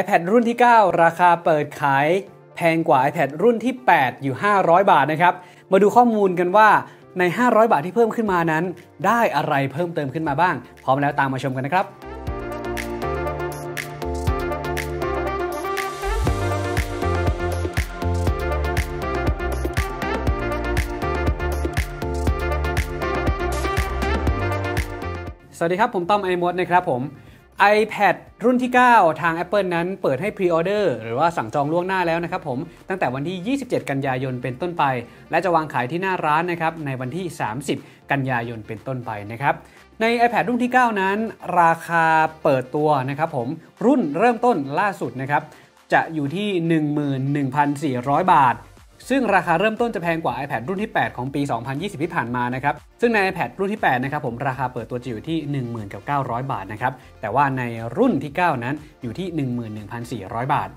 iPad รุ่นที่ 9 ราคาเปิดขาย แพงกว่า iPad รุ่นที่ 8 อยู่ 500 บาทนะครับ มาดูข้อมูลกันว่าใน 500 บาทที่เพิ่มขึ้นมานั้น ได้อะไรเพิ่มเติมขึ้นมาบ้าง พร้อมแล้วตามมาชมกันนะครับสวัสดีครับ ผมต้อมไอมดนะครับผม iPad รุ่นที่ 9 ทาง Apple นั้นเปิดให้พรีออเดอร์หรือว่าสั่งจองล่วงหน้าแล้วนะครับผมตั้งแต่วันที่ 27 กันยายนเป็นต้นไป และจะวางขายที่หน้าร้านนะครับในวันที่ 30 กันยายนเป็นต้นไปนะครับใน iPad รุ่นที่ 9 นั้น ราคาเปิดตัวนะครับผมรุ่นเริ่มต้นล่าสุดนะครับจะอยู่ที่ 11,400 บาท ซึ่งราคาเริ่มต้นจะแพงกว่า iPad รุ่นที่ 8 ของปี 2020 ที่ผ่านมานะครับ ซึ่งใน iPad รุ่นที่ 8 นะครับผมราคาเปิดตัวจะอยู่ที่ 10,900 บาทนะครับ แต่ว่าในรุ่นที่ 9 นั้นอยู่ที่ 11,400 บาท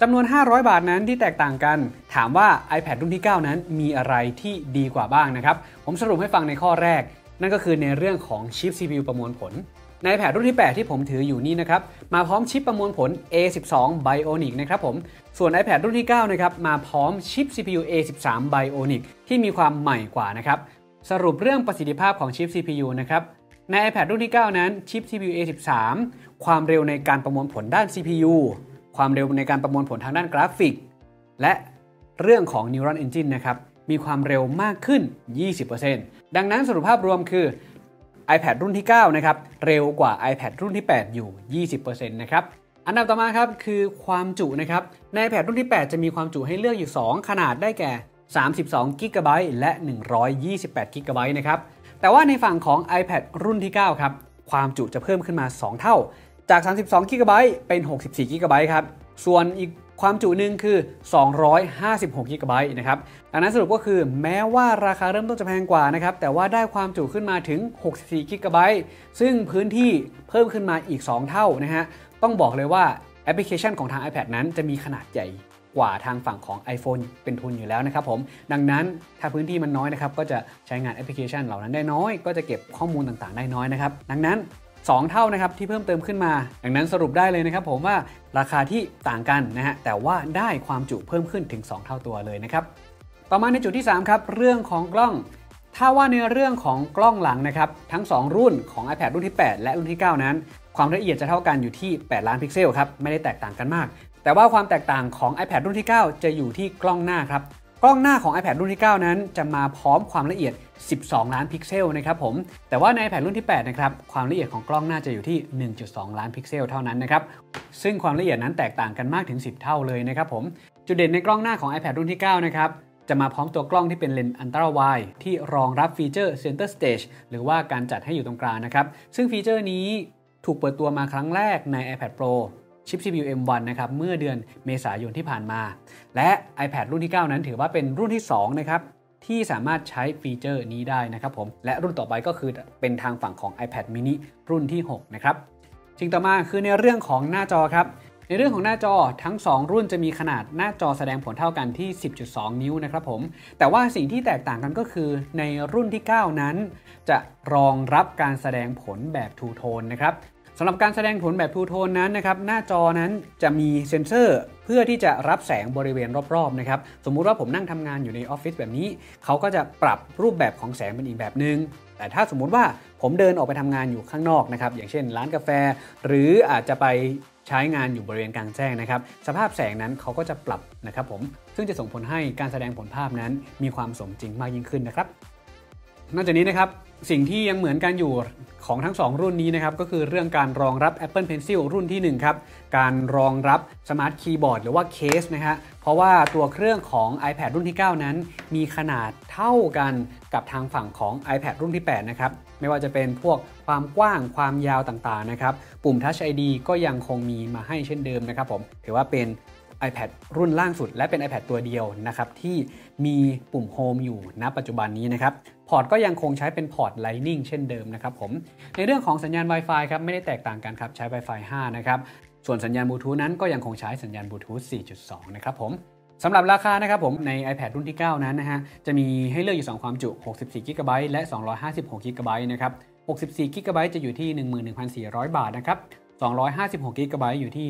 จำนวน 500 บาทนั้นที่แตกต่างกัน ถามว่า iPad รุ่นที่ 9 นั้นมีอะไรที่ดีกว่าบ้างนะครับ ผมสรุปให้ฟังในข้อแรก นั่นก็คือในเรื่องของชิป CPU ประมวลผล ใน iPad รุ่นที่ 8 ที่ผมถืออยู่นี่นะครับ มาพร้อมชิปประมวลผล A12 Bionic นะครับผม ส่วน iPad รุ่นที่ 9 นะครับ มาพร้อมชิป CPU A13 Bionic ที่มีความใหม่กว่านะครับ สรุปเรื่องประสิทธิภาพของชิป CPU นะครับ ใน iPad รุ่นที่ 9 นั้นชิป CPU A13 ความเร็วในการประมวลผลด้าน CPU ความเร็วในการประมวลผลทางด้านกราฟิก และเรื่องของ Neural Engine นะครับ มีความเร็วมากขึ้น 20%ดังนั้นสรุปภาพรวมคือ iPad รุ่นที่ 9 นะครับ เร็วกว่า iPad รุ่นที่ 8 อยู่ 20%นะครับ อันดับต่อมาครับคือความจุนะครับ ใน iPad รุ่นที่ 8 จะมีความจุให้เลือกอยู่ 2 ขนาดได้แก่ 32 g b และ 128 g b นะครับ แต่ว่าในฝั่งของ iPad รุ่นที่ 9 ครับ ความจุจะเพิ่มขึ้นมา 2 เท่า จาก 32 g b เป็น 64 g b ครับ ส่วนอีก ความจุหนึ่งคือ 256 g b นะครับ ดังนั้นสรุปก็คือแม้ว่าราคาเริ่มต้นจะแพงกว่านะครับ แต่ว่าได้ความจุขึ้นมาถึง 64 g b ซึ่งพื้นที่เพิ่มขึ้นมาอีก 2 เท่านะฮะ ต้องบอกเลยว่าแอปพลิเคชันของทาง iPad นั้นจะมีขนาดใหญ่กว่าทางฝั่งของ iPhone เป็นทุนอยู่แล้วนะครับผม ดังนั้นถ้าพื้นที่มันน้อยนะครับ ก็จะใช้งานแอปพลิเคชันเหล่านั้นได้น้อย ก็จะเก็บข้อมูลต่างๆ ได้น้อยนะครับ ดังนั้น 2 เท่านะครับที่เพิ่มเติมขึ้นมา ดังนั้นสรุปได้เลยนะครับผมว่าราคาที่ต่างกันนะฮะแต่ว่าได้ความจุเพิ่มขึ้นถึง 2 เท่าตัวเลยนะครับต่อมาในจุดที่3ครับเรื่องของกล้อง ถ้าว่าในเรื่องของกล้องหลังนะครับทั้ง 2 รุ่นของ iPad รุ่นที่ 8 และรุ่นที่ 9 นั้น ความละเอียดจะเท่ากันอยู่ที่ 8 ล้านพิกเซลครับไม่ได้แตกต่างกันมาก แต่ว่าความแตกต่างของ iPad รุ่นที่ 9 จะอยู่ที่กล้องหน้าครับ กล้องหน้าของ iPad รุ่นที่ 9 นั้นจะมาพร้อมความละเอียด 12 ล้านพิกเซลนะครับผม แต่ว่าใน iPad รุ่นที่ 8 นะครับ ความละเอียดของกล้องหน้าจะอยู่ที่ 1.2 ล้านพิกเซลเท่านั้นนะครับ ซึ่งความละเอียดนั้นแตกต่างกันมากถึง 10 เท่าเลยนะครับผม จุดเด่นในกล้องหน้าของ iPad รุ่นที่ 9 นะครับ จะมาพร้อมตัวกล้องที่เป็นเลนส์ Ultra Wide ที่รองรับฟีเจอร์ Center Stage หรือว่าการจัดให้อยู่ตรงกลางนะครับ ซึ่งฟีเจอร์นี้ถูกเปิดตัวมาครั้งแรกใน iPad Pro ชิป CPU M1 นะครับเมื่อเดือนเมษายนที่ผ่านมา และ iPad รุ่นที่ 9 นั้นถือว่าเป็นรุ่นที่ 2 นะครับที่สามารถใช้ฟีเจอร์นี้ได้นะครับผม และรุ่นต่อไปก็คือเป็นทางฝั่งของ iPad mini รุ่นที่ 6 นะครับสิ่งต่อมาคือในเรื่องของหน้าจอครับ ในเรื่องของหน้าจอทั้ง 2 รุ่นจะมีขนาดหน้าจอแสดงผลเท่ากันที่ 10.2 นิ้วนะครับผม แต่ว่าสิ่งที่แตกต่างกันก็คือในรุ่นที่ 9 นั้น จะรองรับการแสดงผลแบบ True Tone นะครับ สำหรับการแสดงผลแบบ True Tone นั้นนะครับหน้าจอนั้นจะมีเซ็นเซอร์เพื่อที่จะรับแสงบริเวณรอบๆนะครับสมมุติว่าผมนั่งทำงานอยู่ในออฟฟิศแบบนี้ เขาก็จะปรับรูปแบบของแสงเป็นอีกแบบหนึ่งแต่ถ้าสมมุติว่าผมเดินออกไปทำงานอยู่ข้างนอกนะครับอย่างเช่นร้านกาแฟ หรืออาจจะไปใช้งานอยู่บริเวณกลางแจ้งนะครับสภาพแสงนั้นเขาก็จะปรับนะครับผมซึ่งจะส่งผลให้การแสดงผลภาพนั้นมีความสมจริงมากยิ่งขึ้นนะครับนอกจากนี้นะครับ สิ่งที่ยังเหมือนกันอยู่ของทั้ง 2 รุ่นนี้นะครับก็คือเรื่องการรองรับ Apple Pencil รุ่นที่ 1 ครับ การรองรับ Smart Keyboard หรือว่าเคสนะฮะเพราะว่าตัวเครื่องของ iPad รุ่นที่ 9 นั้น มีขนาดเท่ากันกับทางฝั่งของ iPad รุ่นที่ 8 นะครับ ไม่ว่าจะเป็นพวกความกว้างความยาวต่างๆนะครับ ปุ่ม Touch ID ก็ยังคงมีมาให้เช่นเดิมนะครับผมถือว่าเป็น iPad รุ่นล่างสุด และเป็น iPad ตัวเดียวนะครับที่มีปุ่ม Home อยู่ณปัจจุบันนี้นะครับพอร์ตก็ยังคงใช้เป็นพอร์ต Lightning เช่นเดิมนะครับผมในเรื่องของสัญญาณ Wi-Fi ครับไม่ได้แตกต่างกันครับใช้ Wi-Fi 5 นะครับส่วนสัญญาณบลูทูธนั้นก็ยังคงใช้สัญญาณบลูทูธ 4.2 นะครับผมสำหรับราคานะครับผมใน iPad รุ่นที่ 9 นั้นนะฮะจะมีให้เลือกอยู่ 2 ความจุ 64 g b และ 256 g b นะครับ 64 g b จะอยู่ที่ 11,400 บาทนะครับ 256 g b อยู่ที่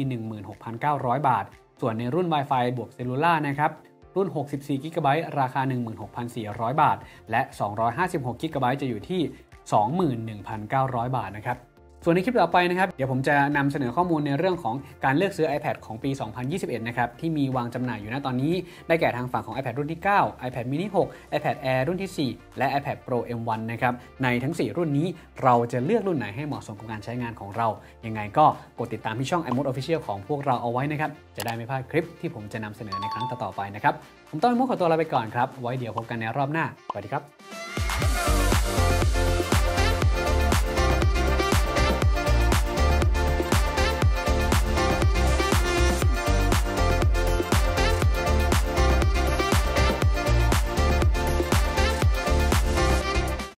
16,900 บาท ส่วนในรุ่น Wi-Fi บวกเซลลูล่านะครับรุ่น 64 g b ราคา 16,400 บาท และ 256 g b จะอยู่ที่ 21,900 บาทนะครับ ส่วนในคลิปต่อไปนะครับ เดี๋ยวผมจะนำเสนอข้อมูลในเรื่องของการเลือกซื้อ iPad ของปี 2021 นะครับ ที่มีวางจำหน่ายอยู่ณตอนนี้ ได้แก่ทางฝั่งของ iPad รุ่นที่ 9 iPad mini 6 iPad Air รุ่นที่ 4 และ iPad Pro M1 นะครับ ในทั้ง 4 รุ่นนี้เราจะเลือกรุ่นไหนให้เหมาะสมกับการใช้งานของเรา ยังไงก็กดติดตามที่ช่อง iMode Official ของพวกเราเอาไว้นะครับ จะได้ไม่พลาดคลิปที่ผมจะนำเสนอในครั้งต่อๆไปนะครับ ผมต้องไอโมดขอตัวลาไปก่อนครับ ไว้เดี๋ยวพบกันในรอบหน้า สวัสดีครับ